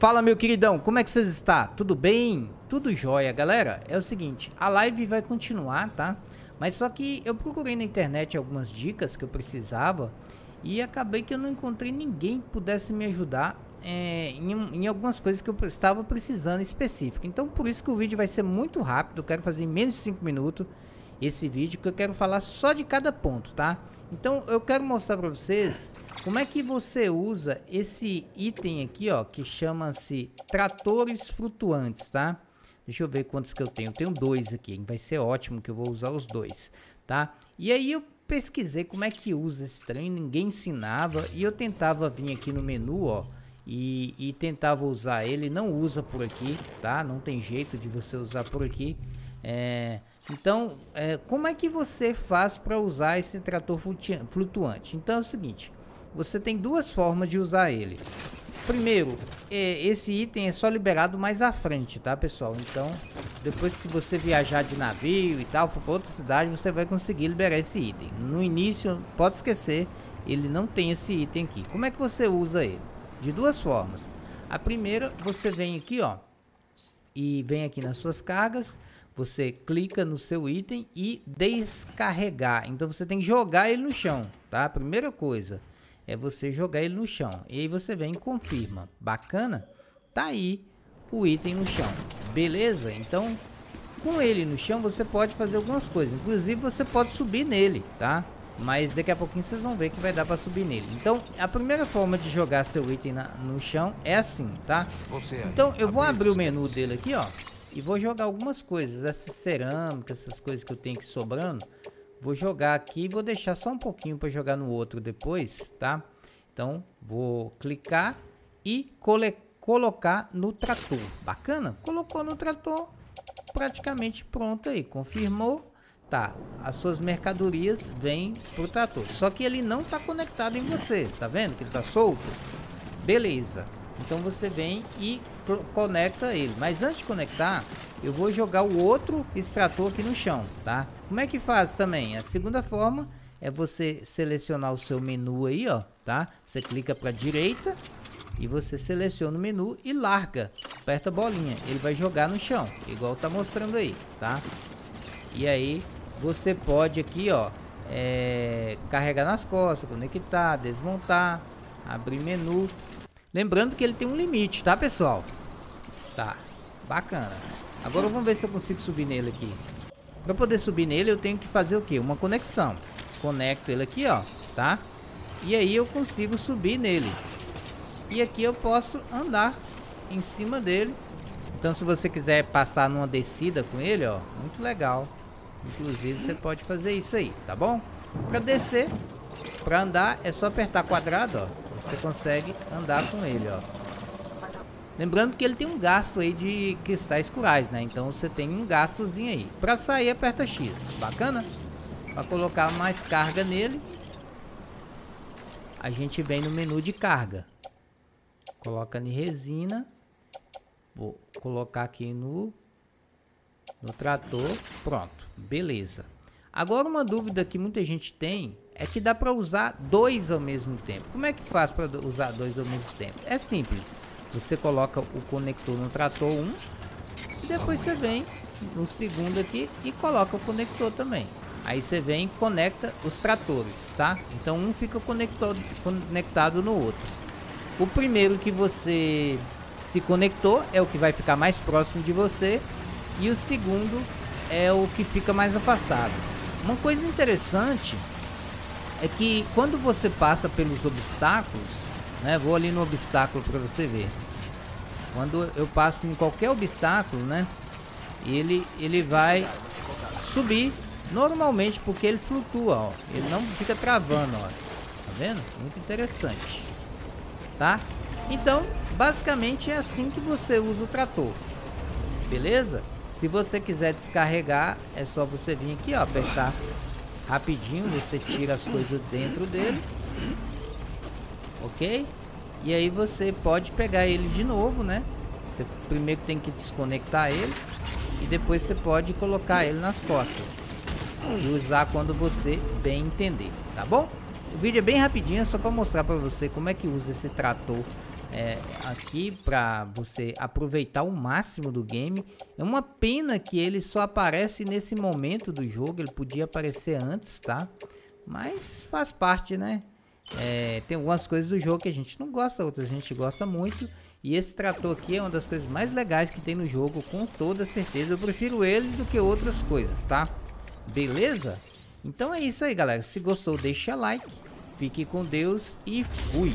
Fala meu queridão, como é que vocês estão? Tudo bem? Tudo jóia, galera? É o seguinte, a live vai continuar, tá? Mas só que eu procurei na internet algumas dicas que eu precisava e acabei que eu não encontrei ninguém que pudesse me ajudar é, em, em, algumas coisas que eu estava precisando específico. Então por isso que o vídeo vai ser muito rápido, eu quero fazer em menos de 5 minutos esse vídeo que eu quero falar só de cada ponto, tá? Então eu quero mostrar para vocês como é que você usa esse item aqui, ó, que chama-se tratores flutuantes, tá? Deixa eu ver quantos que eu tenho. Eu tenho dois aqui, vai ser ótimo que eu vou usar os dois, tá? E aí eu pesquisei como é que usa esse trem, ninguém ensinava e eu tentava vir aqui no menu, ó, e, e tentava usar ele, não usa por aqui, tá? Não tem jeito de você usar por aqui. É, então, é, como é que você faz para usar esse trator flutuante? Então é o seguinte, você tem duas formas de usar ele. Primeiro, é, esse item é só liberado mais à frente, tá pessoal? Então, depois que você viajar de navio e tal, for para outra cidade, você vai conseguir liberar esse item. No início, pode esquecer, ele não tem esse item aqui. Como é que você usa ele? De duas formas. A primeira, você vem aqui, ó, e vem aqui nas suas cargas você clica no seu item e descarregar. Então você tem que jogar ele no chão, tá? A primeira coisa é você jogar ele no chão. E aí você vem e confirma. Bacana? Tá aí o item no chão. Beleza? Então, com ele no chão você pode fazer algumas coisas. Inclusive você pode subir nele, tá? Mas daqui a pouquinho vocês vão ver que vai dar para subir nele. Então, a primeira forma de jogar seu item na, no chão é assim, tá? Então, eu vou abrir o menu dele aqui, ó. E vou jogar algumas coisas, essas cerâmicas, essas coisas que eu tenho aqui sobrando. Vou jogar aqui e vou deixar só um pouquinho para jogar no outro depois, tá? Então, vou clicar e colocar no trator. Bacana? Colocou no trator, praticamente pronto aí. Confirmou. Tá, as suas mercadorias vêm pro trator. Só que ele não está conectado em você, tá vendo que ele está solto? Beleza. Então você vem e conecta ele. Mas antes de conectar, eu vou jogar o outro extrator aqui no chão, tá? Como é que faz também? A segunda forma é você selecionar o seu menu aí, ó, tá? Você clica para direita e você seleciona o menu e larga. Aperta a bolinha, ele vai jogar no chão, igual tá mostrando aí, tá? E aí você pode aqui, ó, é, carregar nas costas, conectar, desmontar, abrir menu, Lembrando que ele tem um limite, tá, pessoal? Tá, bacana. Agora vamos ver se eu consigo subir nele aqui. Para poder subir nele, eu tenho que fazer o quê? Uma conexão. Conecto ele aqui, ó, tá? E aí eu consigo subir nele. E aqui eu posso andar em cima dele. Então se você quiser passar numa descida com ele, ó, muito legal. Inclusive você pode fazer isso aí, tá bom? Para descer, para andar é só apertar quadrado, ó. Você consegue andar com ele, ó. Lembrando que ele tem um gasto aí de cristais curais, né? Então você tem um gastozinho aí. Para sair aperta X, bacana? Para colocar mais carga nele, a gente vem no menu de carga. Coloca em resina. Vou colocar aqui no no trator. Pronto, beleza. Agora uma dúvida que muita gente tem é que dá para usar dois ao mesmo tempo. Como é que faz para usar dois ao mesmo tempo? É simples. Você coloca o conector no trator 1 e depois você vem no segundo aqui e coloca o conector também. Aí você vem e conecta os tratores, tá? Então um fica conectado, conectado no outro. O primeiro que você se conectou é o que vai ficar mais próximo de você e o segundo é o que fica mais afastado. Uma coisa interessante é que quando você passa pelos obstáculos, né? Vou ali no obstáculo para você ver. Quando eu passo em qualquer obstáculo, né? Ele ele vai subir normalmente porque ele flutua, ó. Ele não fica travando, ó. Tá vendo? Muito interessante. Tá? Então, basicamente é assim que você usa o trator. Beleza? Se você quiser descarregar, é só você vir aqui, ó, apertar rapidinho, você tira as coisas dentro dele. Ok? E aí você pode pegar ele de novo, né? Você primeiro tem que desconectar ele e depois você pode colocar ele nas costas e usar quando você bem entender, tá bom? O vídeo é bem rapidinho, é só para mostrar para você como é que usa esse trator é, aqui para você aproveitar o máximo do game. É uma pena que ele só aparece nesse momento do jogo, ele podia aparecer antes, tá? Mas faz parte, né? É, tem algumas coisas do jogo que a gente não gosta, outras a gente gosta muito. E esse trator aqui é uma das coisas mais legais que tem no jogo, com toda certeza. Eu prefiro ele do que outras coisas, tá? Beleza? Então é isso aí, galera. Se gostou, deixa like. Fique com Deus e fui!